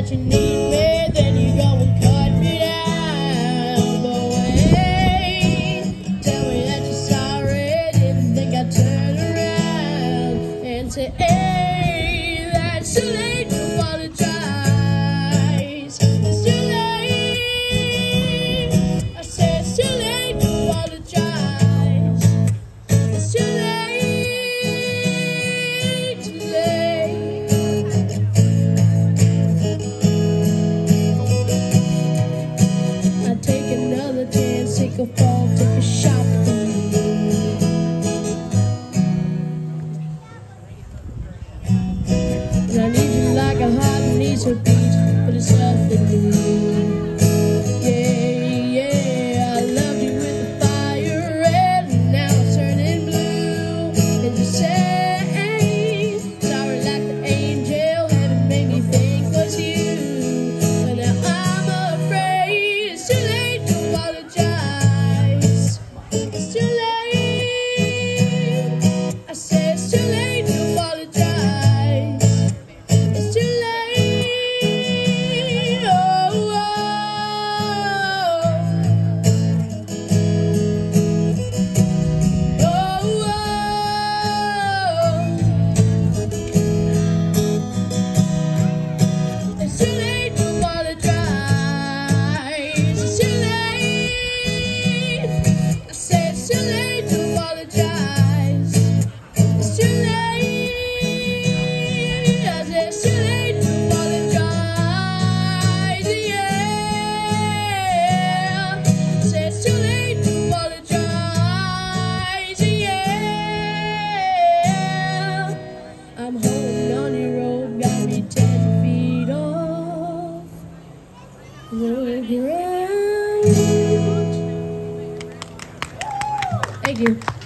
that you need me, then you go and cut me down. Tell me that you're sorry, think I turn around and say, hey, that's too late. I need you like a heart needs a beat, but it's. Thank you.